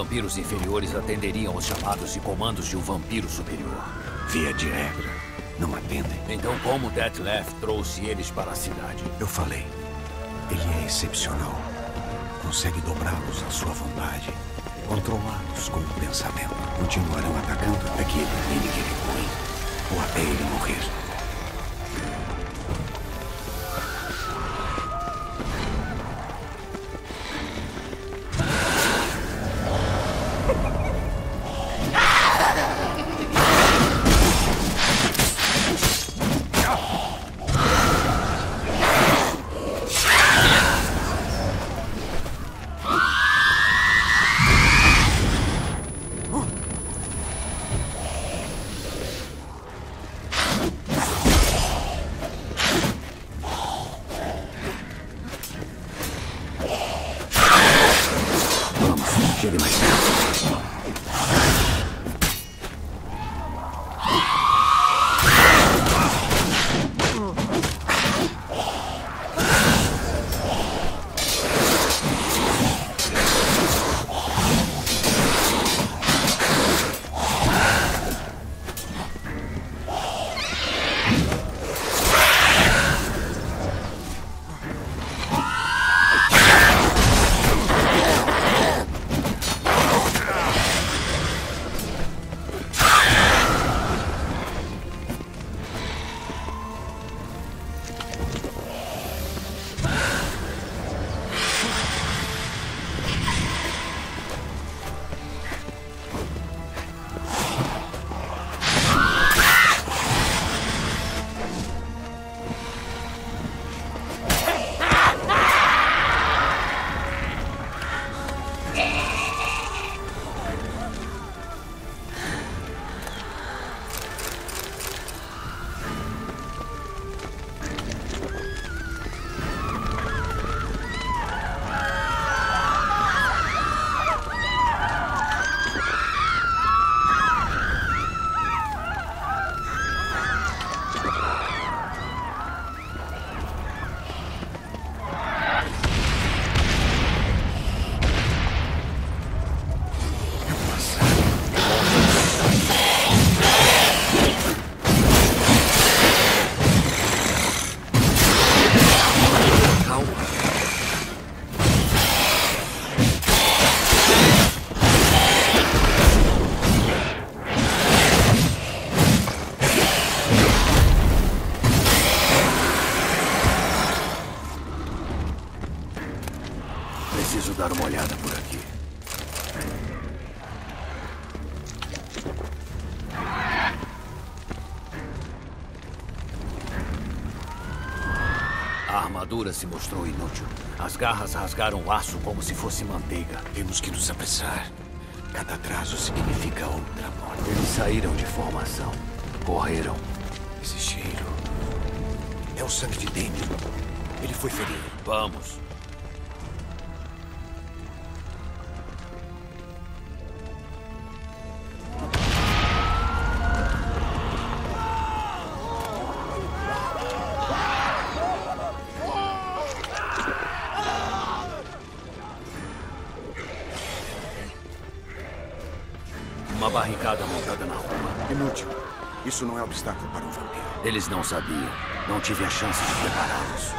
vampiros inferiores atenderiam aos chamados de comandos de um vampiro superior. Via de regra, não atendem. Então como Detlef trouxe eles para a cidade? Eu falei. Ele é excepcional. Consegue dobrá-los à sua vontade. Controlá-los com o pensamento. Continuarão atacando até que ele que põe. Ou até ele morrer. Armadura se mostrou inútil. As garras rasgaram o aço como se fosse manteiga. Temos que nos apressar. Cada atraso significa outra morte. Eles saíram de formação. Correram. Esse cheiro... É o sangue de Damien. Ele foi ferido. Vamos. Isso não é obstáculo para um vampiro. Eles não sabiam. Não tive a chance de prepará-los.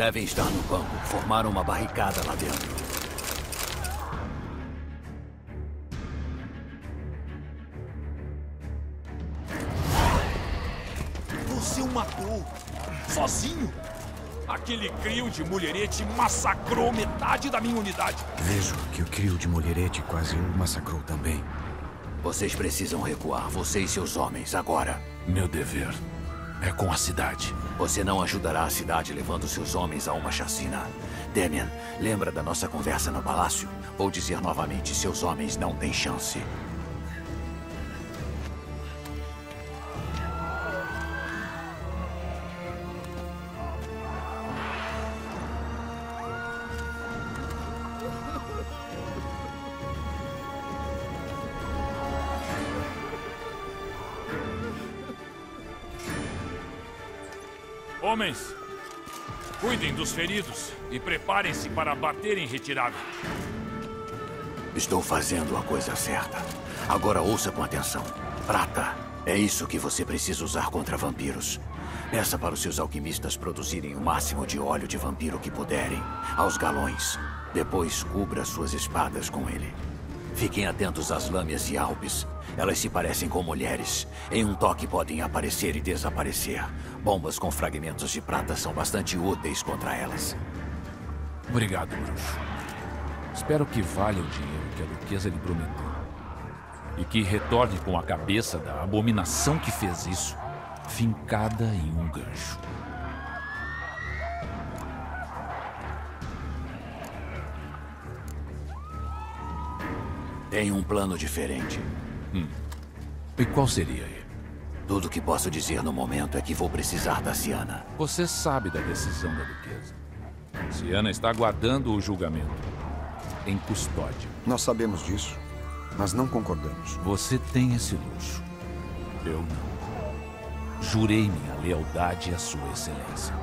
Devem estar no banco. Formaram uma barricada lá dentro. Você o matou. Sozinho? Aquele crio de mulherete massacrou metade da minha unidade. Vejo que o crio de mulherete quase o massacrou também. Vocês precisam recuar, você e seus homens, agora. Meu dever é com a cidade. Você não ajudará a cidade levando seus homens a uma chacina. Demian, lembra da nossa conversa no palácio? Vou dizer novamente, seus homens não têm chance. Homens, cuidem dos feridos e preparem-se para bater em retirada. Estou fazendo a coisa certa. Agora ouça com atenção. Prata. É isso que você precisa usar contra vampiros. Peça para os seus alquimistas produzirem o máximo de óleo de vampiro que puderem, aos galões. Depois cubra suas espadas com ele. Fiquem atentos às lâminas e alpes. Elas se parecem com mulheres. Em um toque podem aparecer e desaparecer. Bombas com fragmentos de prata são bastante úteis contra elas. Obrigado, bruxo. Espero que valha o dinheiro que a duquesa lhe prometeu. E que retorne com a cabeça da abominação que fez isso, fincada em um gancho. Tem um plano diferente. Hum. E qual seria ele? Tudo que posso dizer no momento é que vou precisar da Ciana. Você sabe da decisão da duquesa. Ciana está aguardando o julgamento. Em custódia. Nós sabemos disso, mas não concordamos. Você tem esse luxo. Eu não. Jurei minha lealdade à sua excelência.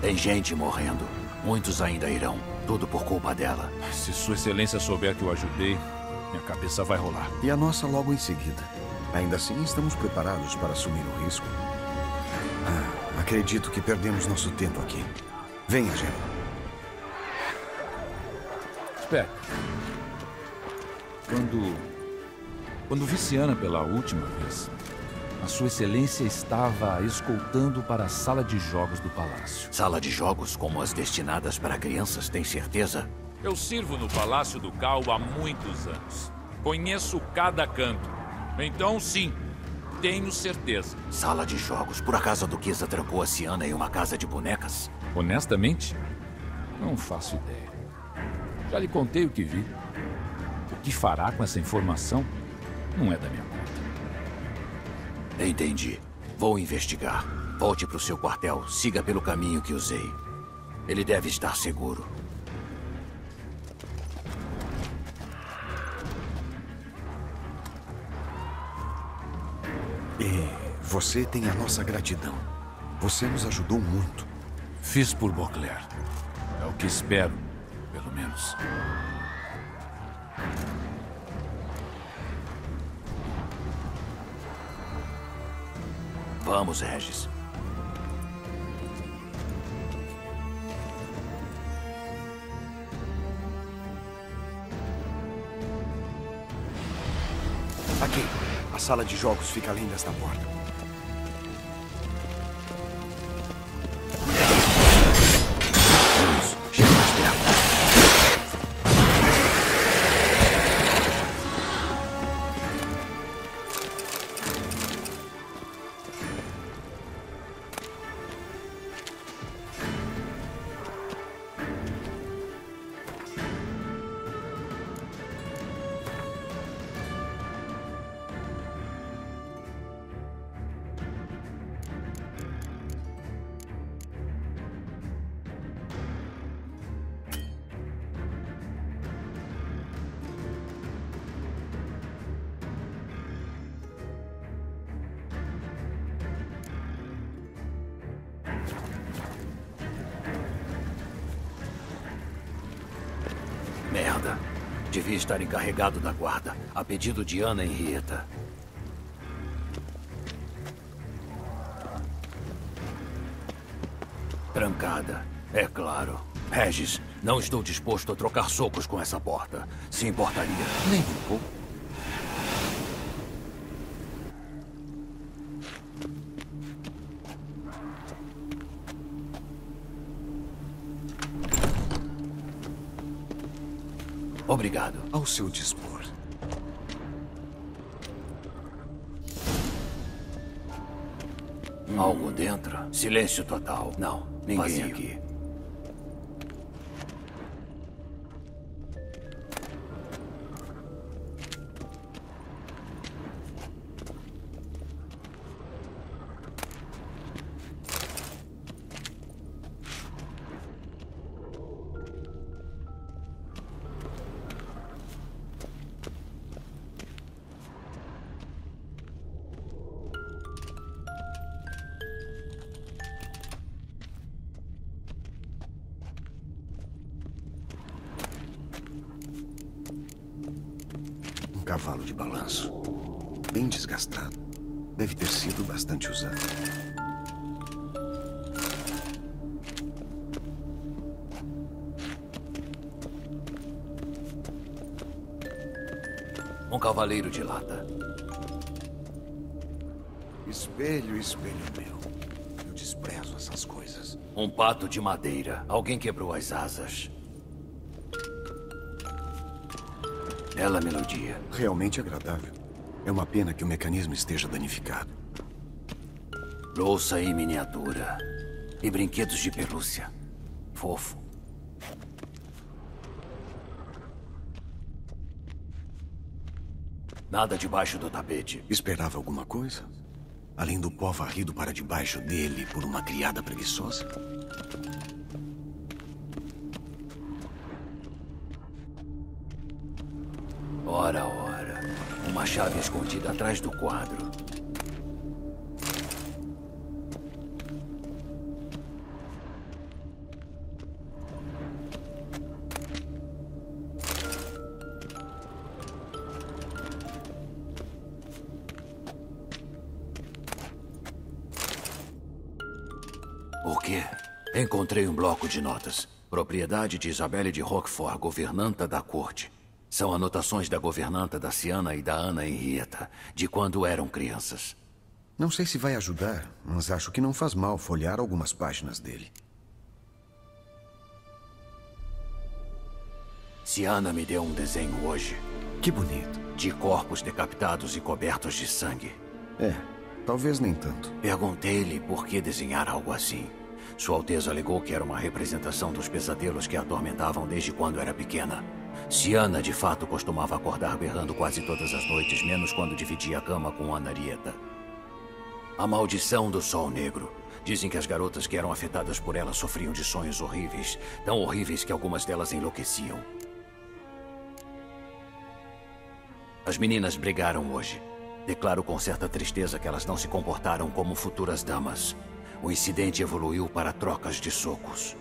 Tem gente morrendo. Muitos ainda irão. Tudo por culpa dela. Se Sua Excelência souber que eu ajudei, minha cabeça vai rolar. E a nossa logo em seguida. Ainda assim, estamos preparados para assumir o risco. Ah, acredito que perdemos nosso tempo aqui. Venha, Gema. Espere. Quando. Quando vi Ciana pela última vez, a Sua Excelência estava escoltando para a sala de jogos do palácio. Sala de jogos como as destinadas para crianças, tem certeza? Eu sirvo no Palácio do Cal há muitos anos. Conheço cada canto. Então, sim, tenho certeza. Sala de jogos. Por acaso a duquesa trancou a Ciana em uma casa de bonecas? Honestamente, não faço ideia. Já lhe contei o que vi. O que fará com essa informação não é da minha. Entendi. Vou investigar. Volte para o seu quartel. Siga pelo caminho que usei. Ele deve estar seguro. E você tem a nossa gratidão. Você nos ajudou muito. Fiz por Beauclair. É o que espero, pelo menos. Vamos, Regis. Aqui. A sala de jogos fica além desta porta. merda. Devia estar encarregado da guarda, a pedido de Ana Henrietta. Trancada, é claro. Regis, não estou disposto a trocar socos com essa porta. Se importaria. Nem um pouco. Obrigado. Ao seu dispor. Algo dentro? Silêncio total. Não, ninguém Vazio. aqui. Cavalo de balanço. Bem desgastado. Deve ter sido bastante usado. Um cavaleiro de lata. Espelho, espelho meu. Eu desprezo essas coisas. Um pato de madeira. Alguém quebrou as asas. Bela melodia. Realmente agradável. É uma pena que o mecanismo esteja danificado. Louça em miniatura. E brinquedos de pelúcia. Fofo. Nada debaixo do tapete. Esperava alguma coisa? Além do pó varrido para debaixo dele por uma criada preguiçosa? Ora, ora. Uma chave escondida atrás do quadro. O quê? Encontrei um bloco de notas. Propriedade de Isabelle de Roquefort, governanta da corte. São anotações da governanta da Ciana e da Ana Henrietta, de quando eram crianças. Não sei se vai ajudar, mas acho que não faz mal folhear algumas páginas dele. Ciana me deu um desenho hoje, Que bonito. de corpos decapitados e cobertos de sangue. É, talvez nem tanto. Perguntei-lhe por que desenhar algo assim. Sua Alteza alegou que era uma representação dos pesadelos que a atormentavam desde quando era pequena. Ciana, de fato, costumava acordar berrando quase todas as noites, menos quando dividia a cama com Ana Arieta. A maldição do Sol Negro. Dizem que as garotas que eram afetadas por ela sofriam de sonhos horríveis, tão horríveis que algumas delas enlouqueciam. As meninas brigaram hoje. Declaro com certa tristeza que elas não se comportaram como futuras damas. O incidente evoluiu para trocas de socos.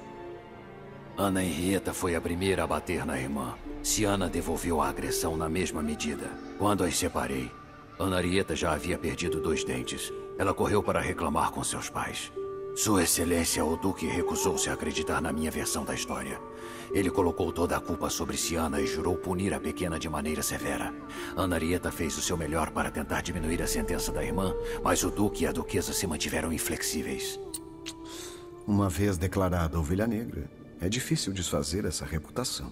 Ana Henrietta foi a primeira a bater na irmã. Ciana devolveu a agressão na mesma medida. Quando as separei, Ana Henrietta já havia perdido dois dentes. Ela correu para reclamar com seus pais. Sua Excelência, o Duque, recusou-se a acreditar na minha versão da história. Ele colocou toda a culpa sobre Ciana e jurou punir a pequena de maneira severa. Ana Arieta fez o seu melhor para tentar diminuir a sentença da irmã, mas o Duque e a Duquesa se mantiveram inflexíveis. Uma vez declarada ovelha negra, é difícil desfazer essa reputação.